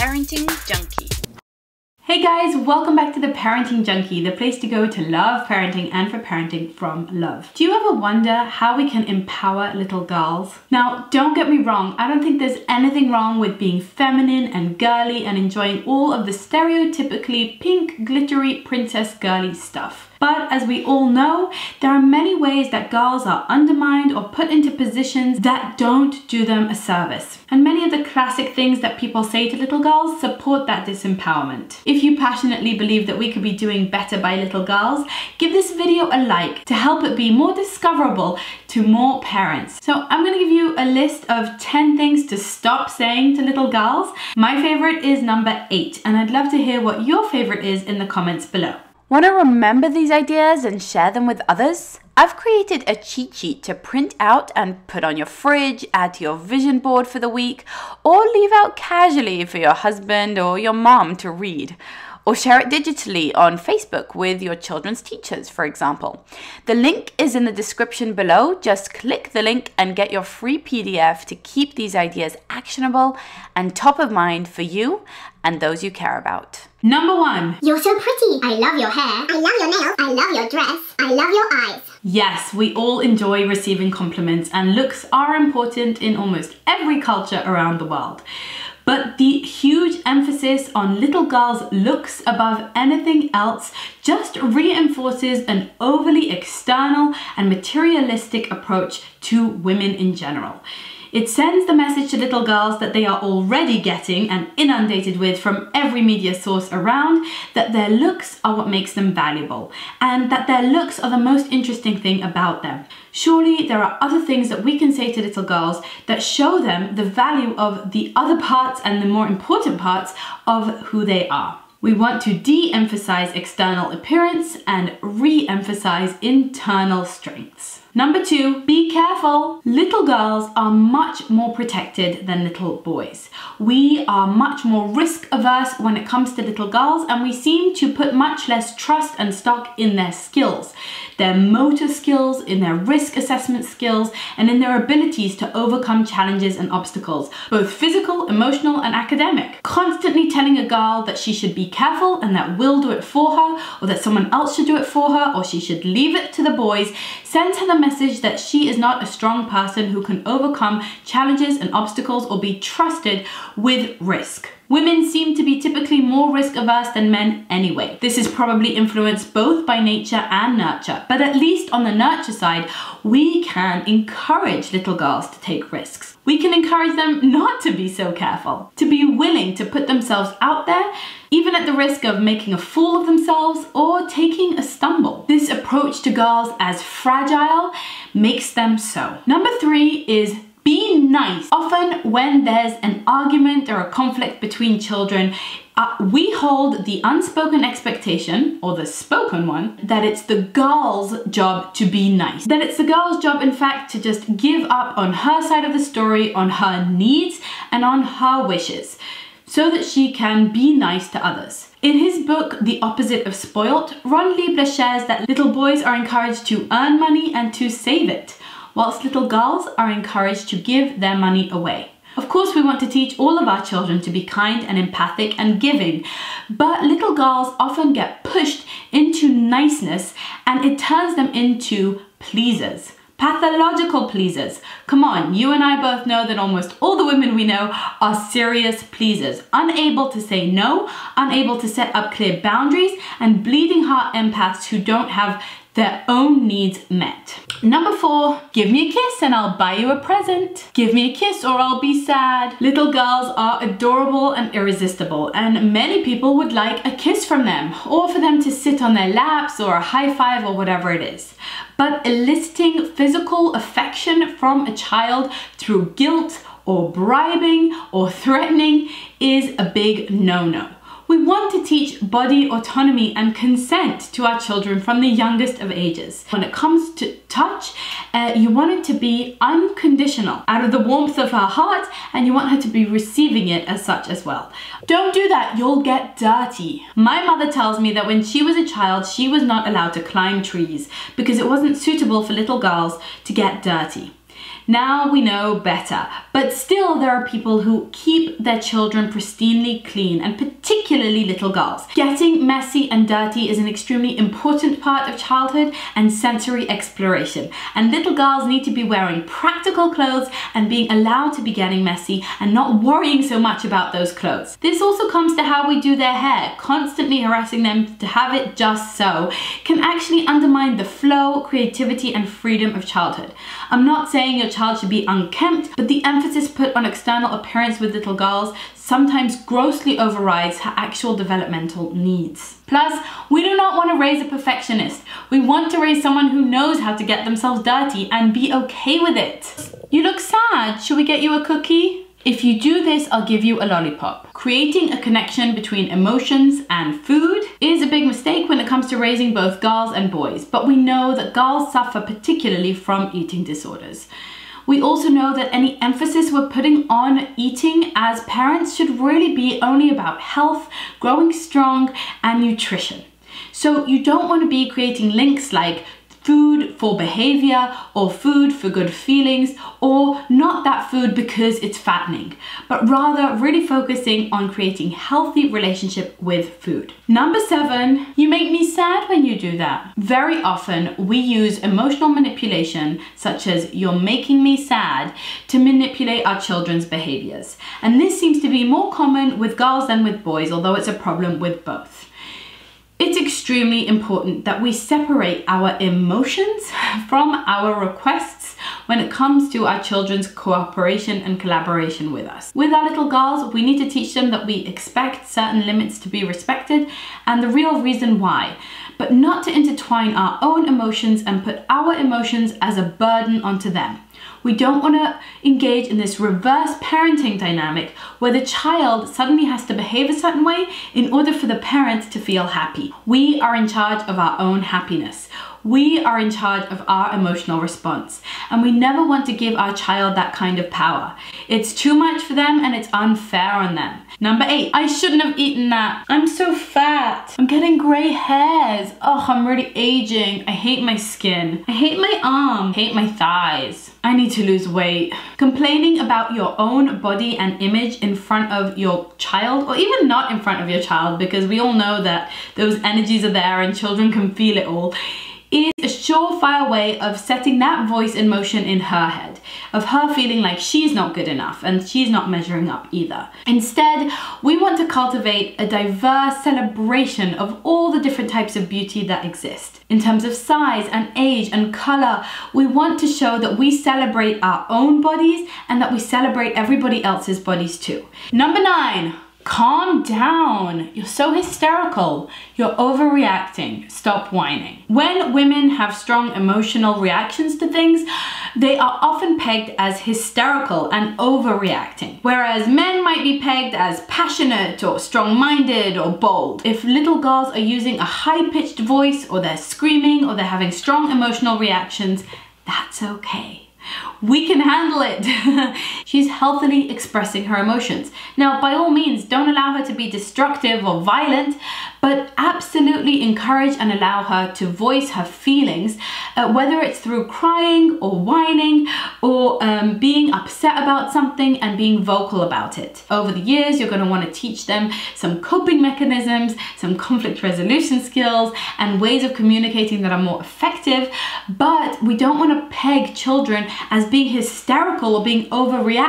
Parenting Junkie. Hey guys, welcome back to the Parenting Junkie, the place to go to love parenting and for parenting from love. Do you ever wonder how we can empower little girls? Now, don't get me wrong, I don't think there's anything wrong with being feminine and girly and enjoying all of the stereotypically pink, glittery, princess girly stuff. But as we all know, there are many ways that girls are undermined or put into positions that don't do them a service. And many of the classic things that people say to little girls support that disempowerment. If you passionately believe that we could be doing better by little girls, give this video a like to help it be more discoverable to more parents. So I'm gonna give you a list of 10 things to stop saying to little girls. My favorite is number eight, and I'd love to hear what your favorite is in the comments below. Want to remember these ideas and share them with others? I've created a cheat sheet to print out and put on your fridge, add to your vision board for the week, or leave out casually for your husband or your mom to read or share it digitally on Facebook with your children's teachers, for example. The link is in the description below. Just click the link and get your free PDF to keep these ideas actionable and top of mind for you and those you care about. Number one. You're so pretty. I love your hair. I love your nails. I love your dress. I love your eyes. Yes, we all enjoy receiving compliments and looks are important in almost every culture around the world. But the huge emphasis on little girls' looks above anything else just reinforces an overly external and materialistic approach to women in general. It sends the message to little girls that they are already getting and inundated with from every media source around that their looks are what makes them valuable and that their looks are the most interesting thing about them. Surely there are other things that we can say to little girls that show them the value of the other parts and the more important parts of who they are. We want to de-emphasize external appearance and re-emphasize internal strengths. Number two, be careful. Little girls are much more protected than little boys. We are much more risk averse when it comes to little girls and we seem to put much less trust and stock in their skills, their motor skills, in their risk assessment skills, and in their abilities to overcome challenges and obstacles, both physical, emotional, and academic. Constantly telling a girl that she should be careful and that we'll do it for her, or that someone else should do it for her, or she should leave it to the boys, sends her the message that she is not a strong person who can overcome challenges and obstacles or be trusted with risk. Women seem to be typically more risk averse than men anyway. This is probably influenced both by nature and nurture, but at least on the nurture side, we can encourage little girls to take risks. We can encourage them not to be so careful, to be willing to put themselves out there, even at the risk of making a fool of themselves or taking a stumble. This approach to girls as fragile makes them so. Number three is be nice. Often when there's an argument or a conflict between children, uh, we hold the unspoken expectation, or the spoken one, that it's the girl's job to be nice. That it's the girl's job, in fact, to just give up on her side of the story, on her needs, and on her wishes, so that she can be nice to others. In his book, The Opposite of Spoilt, Ron Lieber shares that little boys are encouraged to earn money and to save it whilst little girls are encouraged to give their money away. Of course, we want to teach all of our children to be kind and empathic and giving, but little girls often get pushed into niceness and it turns them into pleasers. Pathological pleasers. Come on, you and I both know that almost all the women we know are serious pleasers, unable to say no, unable to set up clear boundaries, and bleeding heart empaths who don't have their own needs met. Number four, give me a kiss and I'll buy you a present. Give me a kiss or I'll be sad. Little girls are adorable and irresistible and many people would like a kiss from them or for them to sit on their laps or a high five or whatever it is. But eliciting physical affection from a child through guilt or bribing or threatening is a big no-no. We want to teach body autonomy and consent to our children from the youngest of ages. When it comes to touch, uh, you want it to be unconditional, out of the warmth of her heart, and you want her to be receiving it as such as well. Don't do that, you'll get dirty. My mother tells me that when she was a child, she was not allowed to climb trees because it wasn't suitable for little girls to get dirty. Now we know better, but still there are people who keep their children pristinely clean and particularly little girls. Getting messy and dirty is an extremely important part of childhood and sensory exploration and little girls need to be wearing practical clothes and being allowed to be getting messy and not worrying so much about those clothes. This also comes to how we do their hair. Constantly harassing them to have it just so can actually undermine the flow, creativity and freedom of childhood. I'm not saying your child should be unkempt, but the emphasis put on external appearance with little girls sometimes grossly overrides her actual developmental needs. Plus, we do not want to raise a perfectionist. We want to raise someone who knows how to get themselves dirty and be okay with it. You look sad. Should we get you a cookie? If you do this, I'll give you a lollipop. Creating a connection between emotions and food is a big mistake when it comes to raising both girls and boys, but we know that girls suffer particularly from eating disorders. We also know that any emphasis we're putting on eating as parents should really be only about health, growing strong, and nutrition. So you don't want to be creating links like food for behavior or food for good feelings or not that food because it's fattening, but rather really focusing on creating healthy relationship with food. Number seven, you make me sad when you do that. Very often we use emotional manipulation such as you're making me sad to manipulate our children's behaviors. And this seems to be more common with girls than with boys, although it's a problem with both. Extremely important that we separate our emotions from our requests when it comes to our children's cooperation and collaboration with us. With our little girls, we need to teach them that we expect certain limits to be respected and the real reason why, but not to intertwine our own emotions and put our emotions as a burden onto them. We don't want to engage in this reverse parenting dynamic where the child suddenly has to behave a certain way in order for the parent to feel happy. We are in charge of our own happiness. We are in charge of our emotional response, and we never want to give our child that kind of power. It's too much for them and it's unfair on them. Number eight, I shouldn't have eaten that. I'm so fat. I'm getting gray hairs. Oh, I'm really aging. I hate my skin. I hate my arm. I hate my thighs. I need to lose weight. Complaining about your own body and image in front of your child, or even not in front of your child, because we all know that those energies are there and children can feel it all is a surefire way of setting that voice in motion in her head, of her feeling like she's not good enough and she's not measuring up either. Instead, we want to cultivate a diverse celebration of all the different types of beauty that exist. In terms of size and age and color, we want to show that we celebrate our own bodies and that we celebrate everybody else's bodies too. Number nine, Calm down. You're so hysterical. You're overreacting. Stop whining. When women have strong emotional reactions to things, they are often pegged as hysterical and overreacting, whereas men might be pegged as passionate or strong-minded or bold. If little girls are using a high-pitched voice or they're screaming or they're having strong emotional reactions, that's okay. We can handle it. She's healthily expressing her emotions. Now, by all means, don't allow her to be destructive or violent, but absolutely encourage and allow her to voice her feelings, uh, whether it's through crying or whining or um, being upset about something and being vocal about it. Over the years, you're going to want to teach them some coping mechanisms, some conflict resolution skills, and ways of communicating that are more effective, but we don't want to peg children as being hysterical or being overreactive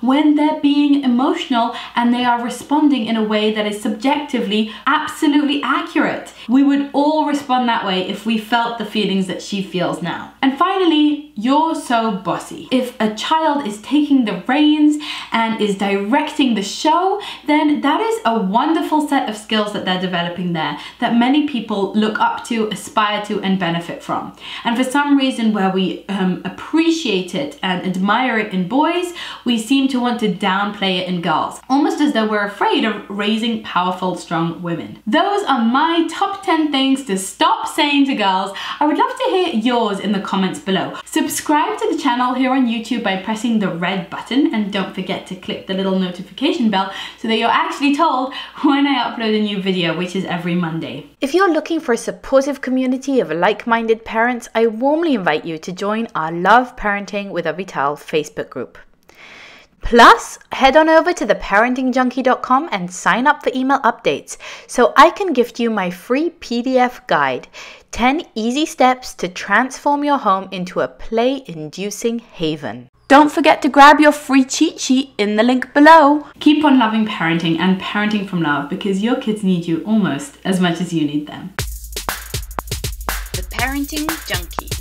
when they're being emotional and they are responding in a way that is subjectively absolutely accurate. We would all respond that way if we felt the feelings that she feels now. And finally, you're so bossy. If a child is taking the reins and is directing the show, then that is a wonderful set of skills that they're developing there that many people look up to, aspire to, and benefit from. And for some reason where we um, appreciate it and admire it in boys, we seem to want to downplay it in girls, almost as though we're afraid of raising powerful, strong women. Those are my top 10 things to stop saying to girls. I would love to hear yours in the comments below. So Subscribe to the channel here on YouTube by pressing the red button and don't forget to click the little notification bell so that you're actually told when I upload a new video, which is every Monday. If you're looking for a supportive community of like minded parents, I warmly invite you to join our Love Parenting with Avital Facebook group. Plus, head on over to theparentingjunkie.com and sign up for email updates so I can gift you my free PDF guide 10 easy steps to transform your home into a play inducing haven. Don't forget to grab your free cheat sheet in the link below. Keep on loving parenting and parenting from love because your kids need you almost as much as you need them. The Parenting Junkie.